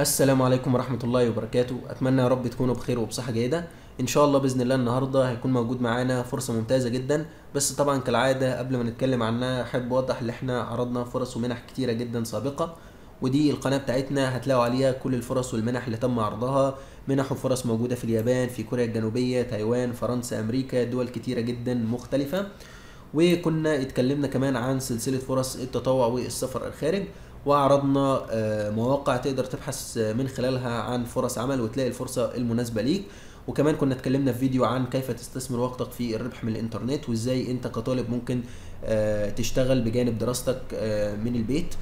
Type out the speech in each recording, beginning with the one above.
السلام عليكم ورحمة الله وبركاته. أتمنى يا رب تكونوا بخير وبصحة جيدة. إن شاء الله بإذن الله النهاردة هيكون موجود معانا فرصة ممتازة جدا. بس طبعا كالعادة قبل ما نتكلم عنها أحب أوضح إن إحنا عرضنا فرص ومنح كتيرة جدا سابقة. ودي القناة بتاعتنا هتلاقوا عليها كل الفرص والمنح اللي تم عرضها. منح وفرص موجودة في اليابان في كوريا الجنوبية تايوان فرنسا أمريكا دول كتيرة جدا مختلفة. وكنا اتكلمنا كمان عن سلسلة فرص التطوع والسفر الخارج. وعرضنا آه، مواقع تقدر تبحث آه، من خلالها عن فرص عمل وتلاقي الفرصة المناسبة ليك. وكمان كنا اتكلمنا في فيديو عن كيف تستثمر وقتك في الربح من الإنترنت وإزاي أنت كطالب ممكن آه، تشتغل بجانب دراستك من البيت.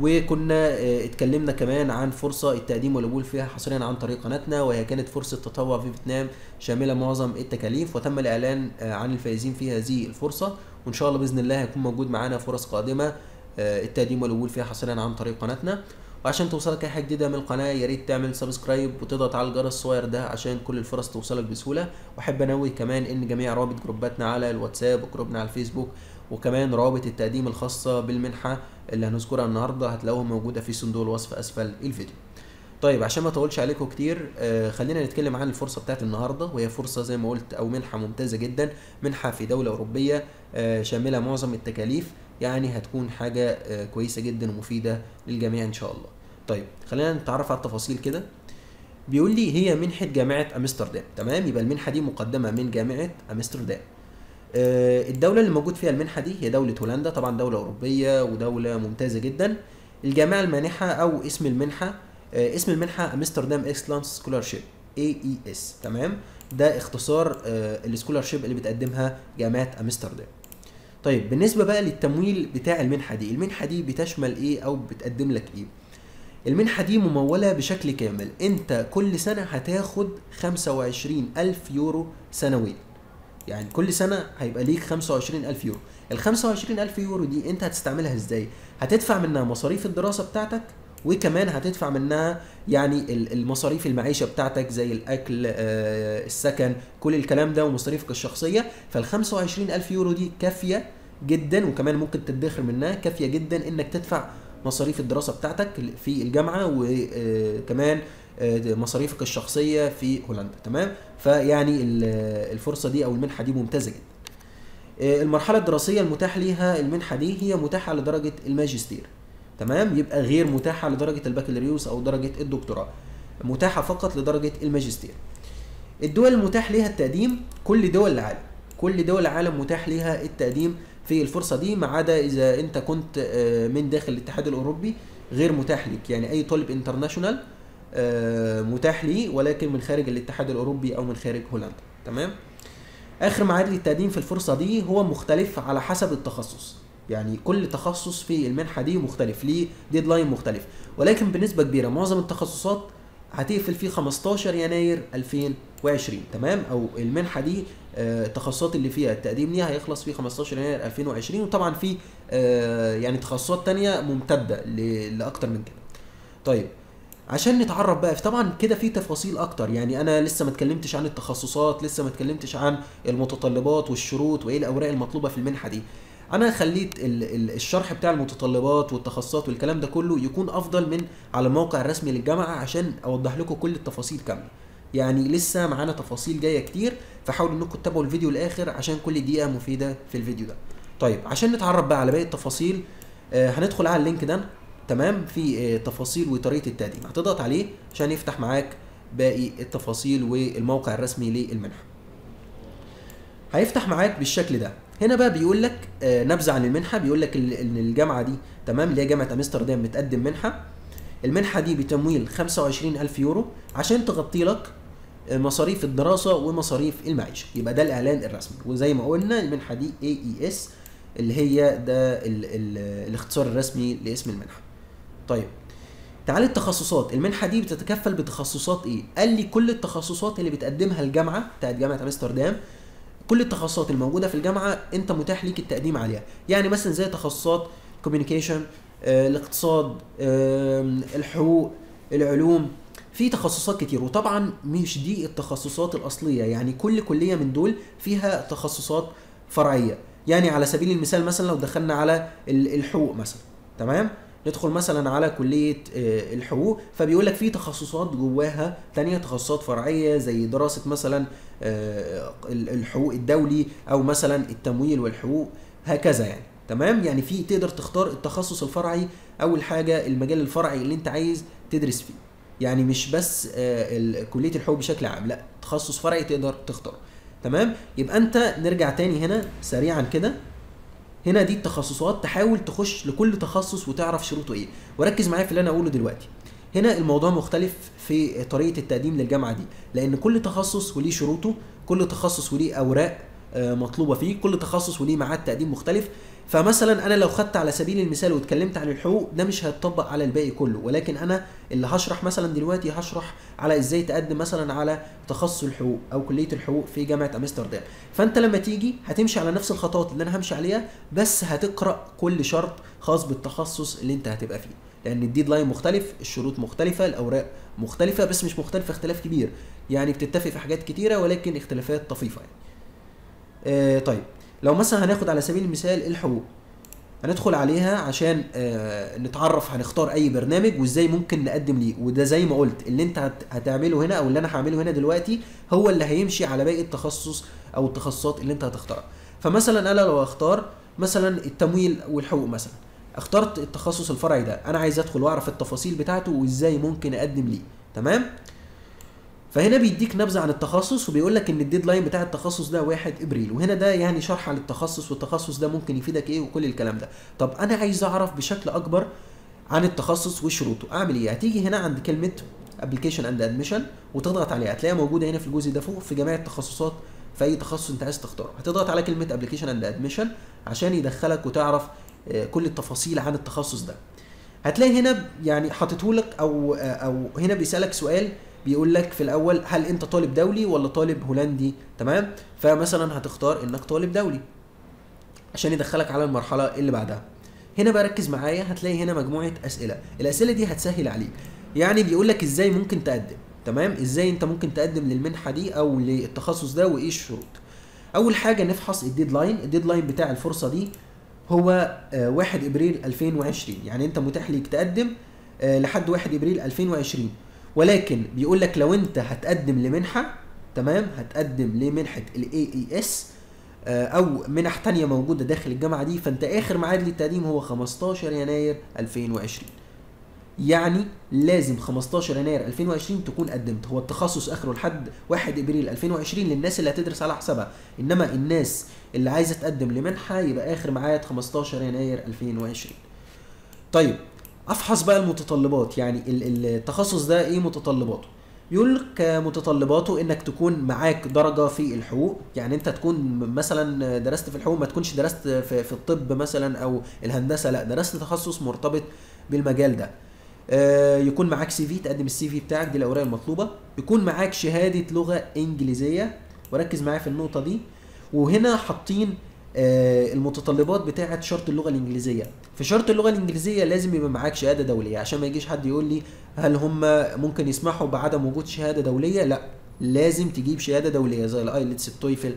وكنا اتكلمنا كمان عن فرصة التقديم والقبول فيها حصريا عن طريق قناتنا وهي كانت فرصة تطوع في فيتنام شاملة معظم التكاليف. وتم الإعلان عن الفائزين في هذه الفرصة. وإن شاء الله بإذن الله هيكون موجود معانا فرص قادمة التقديم والقبول فيها حصريا عن طريق قناتنا. وعشان توصلك أي حاجة جديدة من القناة يا ريت تعمل subscribe وتضغط على الجرس الصغير ده عشان كل الفرص توصلك بسهولة. وأحب انوه كمان إن جميع روابط جروباتنا على الواتساب وجروبنا على الفيسبوك وكمان روابط التقديم الخاصة بالمنحة اللي هنذكرها النهارده هتلاقوها موجودة في صندوق الوصف أسفل الفيديو. طيب عشان ما اطولش عليكم كتير آه خلينا نتكلم عن الفرصة بتاعت النهارده. وهي فرصة زي ما قلت أو منحة ممتازة جدا منحة في دولة أوروبية آه شاملة معظم التكاليف. يعني هتكون حاجة آه كويسة جدا ومفيدة للجميع إن شاء الله. طيب خلينا نتعرف على التفاصيل كده. بيقول لي هي منحة جامعة أمستردام. تمام؟ يبقى المنحة دي مقدمة من جامعة أمستردام. آه، الدولة اللي موجود فيها المنحة دي هي دولة هولندا طبعا دولة أوروبية ودولة ممتازة جدا. الجامعة المانحة أو اسم المنحة آه، اسم المنحة Amsterdam Excellence Scholarship AES تمام؟ ده اختصار ال scholarship اللي بتقدمها جامعة أمستردام. طيب بالنسبة بقى للتمويل بتاع المنحة دي المنحة دي بتشمل إيه أو بتقدم لك إيه؟ المنحة دي ممولة بشكل كامل. أنت كل سنة هتاخد 25 ألف يورو سنويا. يعني كل سنة هيبقى ليك 25 ألف يورو. ال 25 ألف يورو دي أنت هتستعملها إزاي؟ هتدفع منها مصاريف الدراسة بتاعتك وكمان هتدفع منها يعني ال- المصاريف المعيشة بتاعتك زي الأكل آه، السكن كل الكلام ده ومصاريفك الشخصية. فال 25 ألف يورو دي كافية جدا وكمان ممكن تدخر منها كافية جدا إنك تدفع مصاريف الدراسة بتاعتك في الجامعة وكمان مصاريفك الشخصية في هولندا. تمام؟ فيعني ال- الفرصة دي أو المنحة دي ممتازة جدا. آه، المرحلة الدراسية المتاح ليها المنحة دي هي متاحة لدرجة الماجستير. تمام؟ يبقى غير متاحة لدرجة البكالوريوس أو درجة الدكتوراه. متاحة فقط لدرجة الماجستير. الدول المتاح ليها التقديم كل دول العالم. كل دول العالم متاح ليها التقديم في الفرصة دي ما عدا إذا أنت كنت آه، من داخل الاتحاد الأوروبي غير متاح ليك. يعني أي طالب international آه، متاح ليه ولكن من خارج الاتحاد الأوروبي أو من خارج هولندا. تمام؟ آخر ميعاد للتقديم في الفرصة دي هو مختلف على حسب التخصص. يعني كل تخصص في المنحة دي مختلف ليه ديدلاين مختلف. ولكن بنسبة كبيرة معظم التخصصات هتقفل في 15 يناير 2020 تمام؟ أو المنحة دي آه، التخصصات اللي فيها التقديم ليها هيخلص في 15 يناير 2020 وطبعا في آه، يعني تخصصات تانية ممتدة لأكتر من كده. طيب عشان نتعرف بقى طبعا كده في تفاصيل أكتر. يعني أنا لسه ما اتكلمتش عن التخصصات لسه ما اتكلمتش عن المتطلبات والشروط وإيه الأوراق المطلوبة في المنحة دي. أنا خليت ال- ال- الشرح بتاع المتطلبات والتخصصات والكلام ده كله يكون افضل من على الموقع الرسمي للجامعة عشان اوضح لكم كل التفاصيل كاملة. يعني لسه معانا تفاصيل جاية كتير فحاولوا انكم تتابعوا الفيديو الآخر عشان كل دقيقة مفيدة في الفيديو ده. طيب عشان نتعرف بقى على باقي التفاصيل آه، هندخل على اللينك ده. تمام؟ في آه، تفاصيل وطريقة التقديم. هتضغط عليه عشان يفتح معاك باقي التفاصيل والموقع الرسمي للمنحة. هيفتح معاك بالشكل ده. هنا بقى بيقول لك آه، نبذة عن المنحة. بيقول لك إن الجامعة دي تمام اللي هي جامعة أمستردام بتقدم منحة. المنحة دي بتمويل 25000 يورو عشان تغطي لك آه، مصاريف الدراسة ومصاريف المعيشة. يبقى ده الإعلان الرسمي. وزي ما قلنا المنحة دي اي اي اس اللي هي ده ال ال الاختصار الرسمي لاسم المنحة. طيب تعالى التخصصات. المنحة دي بتتكفل بتخصصات إيه؟ قال لي كل التخصصات اللي بتقدمها الجامعة بتاعت جامعة أمستردام كل التخصصات الموجودة في الجامعة انت متاح ليك التقديم عليها. يعني مثلا زي تخصصات كوميونيكيشن الاقتصاد آم، الحقوق العلوم في تخصصات كتير. وطبعا مش دي التخصصات الأصلية. يعني كل كلية من دول فيها تخصصات فرعية. يعني على سبيل المثال مثلا لو دخلنا على ال- الحقوق مثلا تمام؟ ندخل مثلا على كلية آه، الحقوق فبيقول لك في تخصصات جواها تانية تخصصات فرعية زي دراسة مثلا آه، ال- الحقوق الدولي أو مثلا التمويل والحقوق هكذا يعني. تمام؟ يعني في تقدر تختار التخصص الفرعي أول حاجة المجال الفرعي اللي أنت عايز تدرس فيه. يعني مش بس آه، كلية الحقوق بشكل عام لا تخصص فرعي تقدر تختار تمام؟ يبقى أنت نرجع تاني هنا سريعا كده. هنا دي التخصصات تحاول تخش لكل تخصص وتعرف شروطه إيه. وركز معايا في اللي أنا اقوله دلوقتي. هنا الموضوع مختلف في طريقة التقديم للجامعة دي. لأن كل تخصص وليه شروطه كل تخصص وليه أوراق مطلوبة فيه. كل تخصص وليه ميعاد تقديم مختلف. فمثلا أنا لو خدت على سبيل المثال واتكلمت عن الحقوق ده مش هيتطبق على الباقي كله. ولكن أنا اللي هشرح مثلا دلوقتي هشرح على إزاي تقدم مثلا على تخصص الحقوق أو كلية الحقوق في جامعة أمستردام. فأنت لما تيجي هتمشي على نفس الخطوات اللي أنا همشي عليها بس هتقرأ كل شرط خاص بالتخصص اللي أنت هتبقى فيه. لأن الديدلاين مختلف الشروط مختلفة الأوراق مختلفة بس مش مختلفه اختلاف كبير. يعني بتتفق في حاجات كتيرة ولكن اختلافات طفيفة يعني. آه طيب. لو مثلا هناخد على سبيل المثال الحقوق هندخل عليها عشان آه نتعرف هنختار أي برنامج وإزاي ممكن نقدم ليه. وده زي ما قلت اللي أنت هت- هتعمله هنا أو اللي أنا هعمله هنا دلوقتي هو اللي هيمشي على باقي التخصص أو التخصصات اللي أنت هتختارها. فمثلا أنا لو اختار مثلا التمويل والحقوق مثلا اخترت التخصص الفرعي ده أنا عايز أدخل وأعرف التفاصيل بتاعته وإزاي ممكن أقدم ليه. تمام؟ فهنا بيديك نبذة عن التخصص وبيقول لك إن الديدلاين بتاع التخصص ده 1 إبريل وهنا ده يعني شرح عن التخصص والتخصص ده ممكن يفيدك إيه وكل الكلام ده. طب أنا عايز أعرف بشكل أكبر عن التخصص وشروطه. أعمل إيه؟ هتيجي هنا عند كلمة application and admission وتضغط عليها هتلاقيها موجودة هنا في الجزء ده فوق في جميع التخصصات في أي تخصص أنت عايز تختاره. هتضغط على كلمة application and admission عشان يدخلك وتعرف آه، كل التفاصيل عن التخصص ده. هتلاقي هنا يعني حاططهولك أو أو هنا بيسألك سؤال بيقول لك في الأول هل أنت طالب دولي ولا طالب هولندي؟ تمام؟ فمثلا هتختار إنك طالب دولي عشان يدخلك على المرحلة اللي بعدها. هنا بقى ركز معايا هتلاقي هنا مجموعة أسئلة. الأسئلة دي هتسهل عليك. يعني بيقول لك إزاي ممكن تقدم؟ تمام؟ إزاي أنت ممكن تقدم للمنحة دي أو للتخصص ده وإيه الشروط؟ أول حاجة نفحص ال deadline ال deadline بتاع الفرصة دي هو آه، 1 إبريل 2020 يعني أنت متاح ليك تقدم آه، لحد 1 إبريل 2020 ولكن بيقول لك لو انت هتقدم لمنحة تمام؟ هتقدم لمنحة ال AES أو منح تانية موجودة داخل الجامعة دي فانت آخر ميعاد للتقديم هو 15 يناير 2020 يعني لازم 15 يناير 2020 تكون قدمت. هو التخصص آخره لحد 1 إبريل 2020 للناس اللي هتدرس على حسابها. إنما الناس اللي عايزة تقدم لمنحة يبقى آخر ميعاد 15 يناير 2020 طيب أفحص بقى المتطلبات يعني ال- التخصص ده إيه متطلباته؟ يقول لك متطلباته إنك تكون معاك درجة في الحقوق يعني أنت تكون مثلا درست في الحقوق ما تكونش درست في, الطب مثلا أو الهندسة لأ درست تخصص مرتبط بالمجال ده. آه، يكون معاك CV تقدم ال CV بتاعك دي الأوراق المطلوبة. يكون معاك شهادة لغة إنجليزية وركز معايا في النقطة دي. وهنا حاطين المتطلبات بتاعه شرط اللغة الإنجليزية. في شرط اللغة الإنجليزية لازم يبقى معاك شهادة دولية. عشان ما يجيش حد يقول لي هل هم ممكن يسمحوا بعدم وجود شهادة دولية؟ لا لازم تجيب شهادة دولية زي ال IELTS ال TOEFL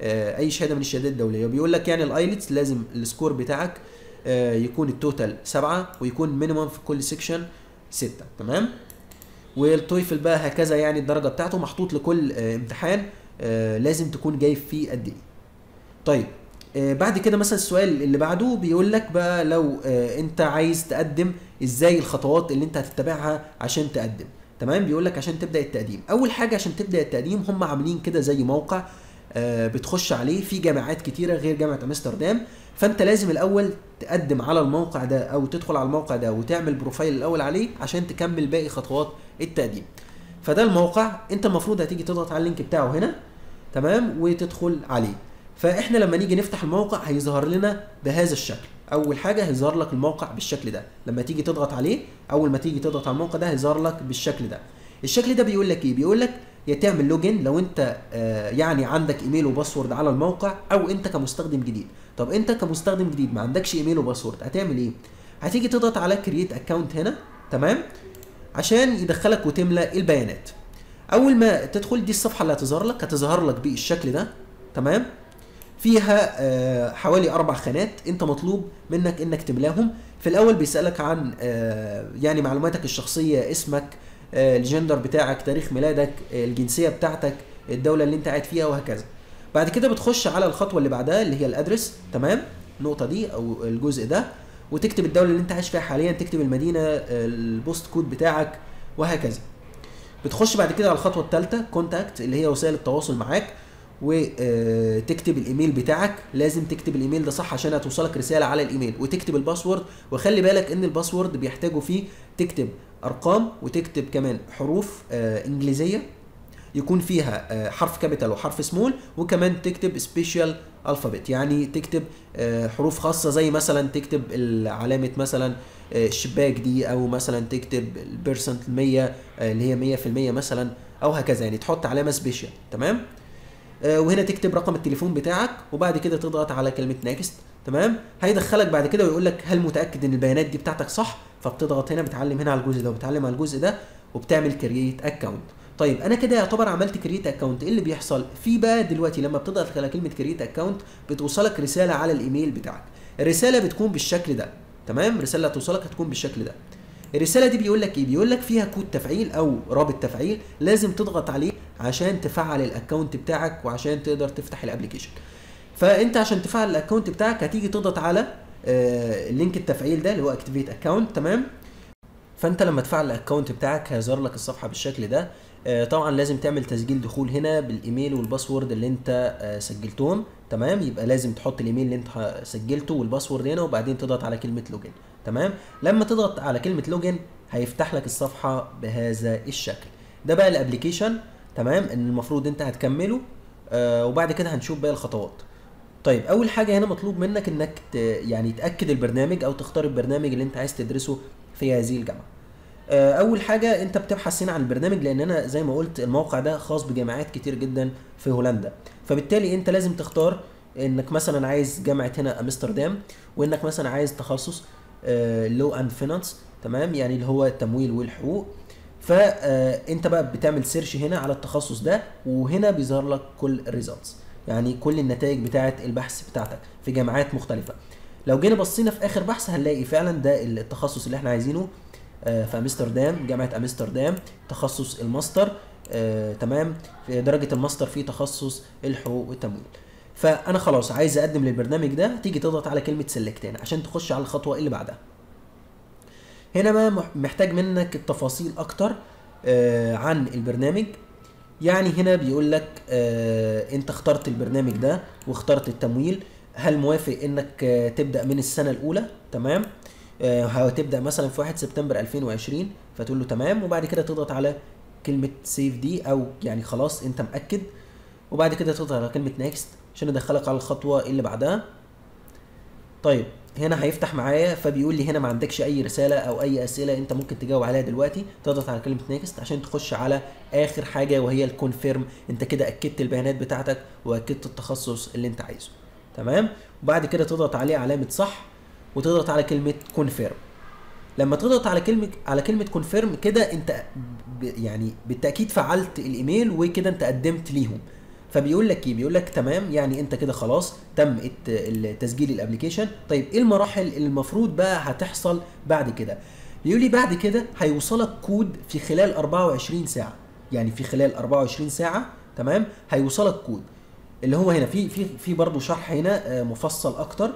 آه، أي شهادة من الشهادات الدولية. بيقول لك يعني ال IELTS لازم ال score بتاعك آه، يكون ال total سبعة ويكون minimum في كل section ستة. تمام؟ وال TOEFL بقى هكذا يعني الدرجة بتاعته محطوط لكل آه، امتحان آه، لازم تكون جايب فيه قد إيه. طيب آه، بعد كده مثلا السؤال اللي بعده بيقول لك بقى لو آه، انت عايز تقدم إزاي الخطوات اللي انت هتتبعها عشان تقدم؟ تمام؟ بيقول لك عشان تبدأ التقديم. أول حاجة عشان تبدأ التقديم هم عاملين كده زي موقع آه، بتخش عليه. في جامعات كتيرة غير جامعة أمستردام. فأنت لازم الأول تقدم على الموقع ده أو تدخل على الموقع ده وتعمل profile الأول عليه عشان تكمل باقي خطوات التقديم. فده الموقع. أنت المفروض هتيجي تضغط على ال link بتاعه هنا تمام؟ وتدخل عليه. فإحنا لما نيجي نفتح الموقع هيظهر لنا بهذا الشكل. أول حاجة هيظهر لك الموقع بالشكل ده. لما تيجي تضغط عليه أول ما تيجي تضغط على الموقع ده هيظهر لك بالشكل ده. الشكل ده بيقول لك إيه؟ بيقول لك يا تعمل login لو أنت آه يعني عندك email و password على الموقع أو أنت كمستخدم جديد. طب أنت كمستخدم جديد ما عندكش email و password هتعمل إيه؟ هتيجي تضغط على create account هنا تمام؟ عشان يدخلك وتملى البيانات. أول ما تدخل دي الصفحة اللي هتظهر لك هتظهر لك بالشكل ده تمام؟ فيها آه، حوالي أربع خانات أنت مطلوب منك إنك تملاهم. في الأول بيسألك عن آه، يعني معلوماتك الشخصية اسمك آه، الجندر بتاعك تاريخ ميلادك الجنسية بتاعتك الدولة اللي أنت قاعد فيها وهكذا. بعد كده بتخش على الخطوة اللي بعدها اللي هي ال address. تمام؟ النقطة دي أو الجزء ده. وتكتب الدولة اللي أنت عايش فيها حاليا. تكتب المدينة ال post code بتاعك وهكذا. بتخش بعد كده على الخطوة الثالثه contact اللي هي وسائل التواصل معاك. وتكتب الإيميل بتاعك. لازم تكتب الإيميل ده صح عشان هتوصلك رسالة على الإيميل. وتكتب ال password. وخلي بالك إن ال password بيحتاجوا فيه تكتب أرقام وتكتب كمان حروف آه إنجليزية. يكون فيها آه حرف capital وحرف سمول وكمان تكتب special alphabet يعني تكتب آه حروف خاصة. زي مثلا تكتب علامه مثلا الشباك دي. أو مثلا تكتب ال percent 100 آه اللي هي 100% مثلا. أو هكذا. يعني تحط علامة special تمام؟ وهنا تكتب رقم التليفون بتاعك وبعد كده تضغط على كلمة next تمام؟ هيدخلك بعد كده ويقول لك هل متأكد إن البيانات دي بتاعتك صح؟ فبتضغط هنا بتعلم هنا على الجزء ده وبتعلم على الجزء ده وبتعمل create account طيب أنا كده يعتبر عملت create account إيه اللي بيحصل؟ في بقى دلوقتي لما بتضغط على كلمة create account بتوصلك رسالة على الإيميل بتاعك. الرسالة بتكون بالشكل ده تمام؟ الرسالة هتوصلك هتكون بالشكل ده. الرسالة دي بيقول لك إيه؟ بيقول لك فيها كود تفعيل أو رابط تفعيل لازم تضغط عليه عشان تفعل ال account بتاعك وعشان تقدر تفتح ال application. فأنت عشان تفعل ال account بتاعك هتيجي تضغط على آه، ال link التفعيل ده اللي هو activate account تمام؟ فأنت لما تفعل ال account بتاعك هيظهر لك الصفحة بالشكل ده. آه، طبعا لازم تعمل تسجيل دخول هنا بال email وال password اللي أنت آه، سجلتهم تمام؟ يبقى لازم تحط الإيميل اللي أنت سجلته وال password هنا وبعدين تضغط على كلمة login تمام؟ لما تضغط على كلمة login هيفتح لك الصفحة بهذا الشكل. ده بقى ال application. تمام؟ إن المفروض أنت هتكمله آه وبعد كده هنشوف باقي الخطوات. طيب أول حاجة هنا مطلوب منك إنك. يعني تأكد البرنامج أو تختار البرنامج اللي أنت عايز تدرسه في هذه الجامعة. آه، أول حاجة أنت بتبحث هنا عن البرنامج لأن أنا زي ما قلت الموقع ده خاص بجامعات كتير جدا في هولندا. فبالتالي أنت لازم تختار إنك مثلا عايز جامعة هنا أمستردام وإنك مثلا عايز تخصص law and finance تمام؟ يعني اللي هو التمويل والحقوق. فانت بقى بتعمل search هنا على التخصص ده وهنا بيظهر لك كل ال results يعني كل النتائج بتاعه البحث بتاعتك في جامعات مختلفة. لو جينا بصينا في آخر بحث هنلاقي فعلا ده التخصص اللي إحنا عايزينه آه، في أمستردام جامعة أمستردام تخصص الماستر آه، تمام؟ في درجة الماستر في تخصص الحقوق والتمويل. فأنا خلاص عايز أقدم للبرنامج ده تيجي تضغط على كلمة select هنا عشان تخش على الخطوة اللي بعدها. هنا مح- محتاج منك التفاصيل أكتر آه، عن البرنامج. يعني هنا بيقول لك آه، أنت اخترت البرنامج ده واخترت التمويل هل موافق إنك آه، تبدأ من السنة الأولى؟ تمام. هتبدأ مثلا في 1 سبتمبر 2020 فتقول له تمام وبعد كده تضغط على كلمة سيف دي أو يعني خلاص أنت مأكد. وبعد كده تضغط على كلمة نيكست عشان يدخلك على الخطوة اللي بعدها. طيب هنا هيفتح معايا فبيقول لي هنا ما عندكش أي رسالة أو أي أسئلة أنت ممكن تجاوب عليها دلوقتي تضغط على كلمه next عشان تخش على آخر حاجة وهي ال confirm أنت كده أكدت البيانات بتاعتك وأكدت التخصص اللي أنت عايزه. تمام؟ وبعد كده تضغط عليه علامة صح وتضغط على كلمة confirm لما تضغط على كلمة على كلمة confirm كده أنت يعني بالتأكيد فعلت الإيميل وكده أنت قدمت ليهم. فبيقول لك إيه؟ بيقول لك تمام يعني أنت كده خلاص تم التسجيل ال application طيب إيه المراحل اللي المفروض بقى هتحصل بعد كده؟ بيقول لي بعد كده هيوصلك كود في خلال 24 ساعة. يعني في خلال 24 ساعة تمام هيوصلك كود. اللي هو هنا في في في برضه شرح هنا آه، مفصل أكتر.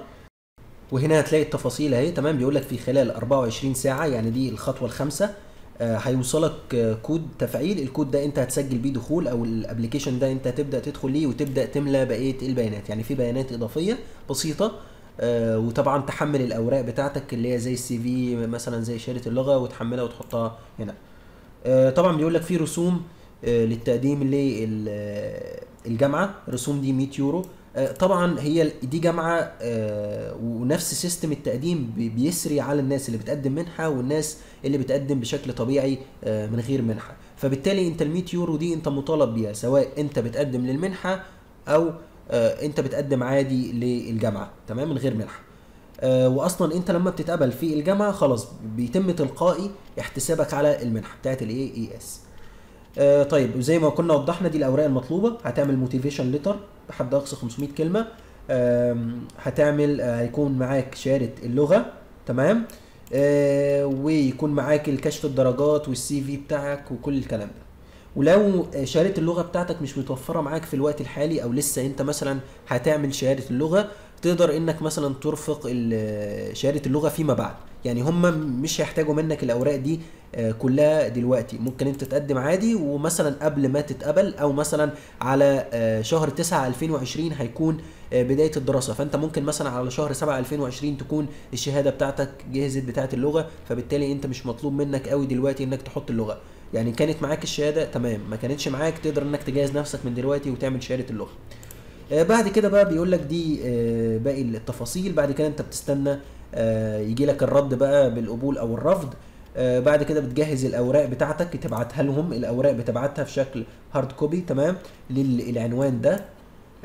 وهنا هتلاقي التفاصيل أهي تمام بيقول لك في خلال 24 ساعة يعني دي الخطوة الخامسة. هيوصلك آه، كود تفعيل. الكود ده انت هتسجل بيه دخول أو ال application ده انت هتبدأ تدخل ليه وتبدأ تملى بقية البيانات. يعني في بيانات إضافية بسيطة آه، وطبعا تحمل الأوراق بتاعتك اللي هي زي ال CV مثلا زي شهاده اللغة وتحملها وتحطها هنا. آه، طبعا بيقول لك في رسوم آه، للتقديم للجامعه الرسوم دي 100 يورو. آه، طبعا هي دي جامعة آه، ونفس system التقديم بي- بيسري على الناس اللي بتقدم منحة والناس اللي بتقدم بشكل طبيعي آه، من غير منحة. فبالتالي انت ال 100 يورو دي انت مطالب بيها سواء انت بتقدم للمنحة أو آه، انت بتقدم عادي للجامعة تمام؟ من غير منحة. آه، واصلا انت لما بتتقبل في الجامعة خلاص بيتم تلقائي احتسابك على المنحة بتاعت ال AES طيب زي ما كنا وضحنا دي الأوراق المطلوبة هتعمل motivation letter بحد أقصى 500 كلمة هتعمل آه، هيكون معاك شهادة اللغة تمام؟ آه، ويكون معاك الكشف الدرجات وال CV بتاعك وكل الكلام ده. ولو شهادة اللغة بتاعتك مش متوفرة معاك في الوقت الحالي أو لسه أنت مثلا هتعمل شهادة اللغة تقدر إنك مثلا ترفق شهادة اللغة فيما بعد. يعني هم مش هيحتاجوا منك الأوراق دي آه، كلها دلوقتي. ممكن أنت تقدم عادي ومثلا قبل ما تتقبل أو مثلا على آه، شهر 9 2020 هيكون آه، بداية الدراسة. فأنت ممكن مثلا على شهر 7 2020 تكون الشهادة بتاعتك جهزت بتاعة اللغة فبالتالي أنت مش مطلوب منك قوي دلوقتي إنك تحط اللغة. يعني كانت معاك الشهادة تمام. ما كانتش معاك تقدر إنك تجهز نفسك من دلوقتي وتعمل شهادة اللغة. بعد كده بقى بيقول لك دي باقي التفاصيل. بعد كده أنت بتستنى يجي لك الرد بقى بالقبول أو الرفض. آه، بعد كده بتجهز الأوراق بتاعتك تبعتها لهم. الأوراق بتبعتها في شكل hard copy تمام للعنوان ده.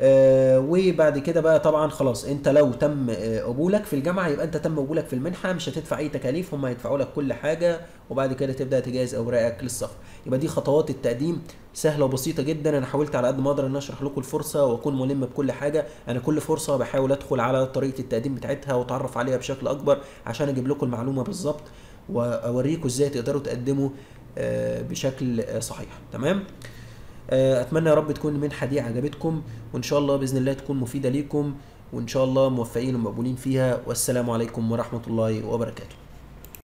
آه، وبعد كده بقى طبعا خلاص أنت لو تم آه، قبولك في الجامعة يبقى أنت تم قبولك في المنحة مش هتدفع أي تكاليف هم هيدفعوا لك كل حاجة وبعد كده تبدأ تجهز أوراقك للسفر. يبقى دي خطوات التقديم سهلة وبسيطة جدا أنا حاولت على قد ما أقدر إن أشرح لكم الفرصة وأكون ملم بكل حاجة. أنا كل فرصة بحاول أدخل على طريقة التقديم بتاعتها وأتعرف عليها بشكل أكبر عشان أجيب لكم المعلومة بالظبط وأوريكم إزاي تقدروا تقدموا آه، بشكل صحيح. تمام؟ أتمنى يا رب تكون المنحه دي عجبتكم وإن شاء الله بإذن الله تكون مفيدة ليكم وإن شاء الله موفقين ومقبولين فيها والسلام عليكم ورحمة الله وبركاته.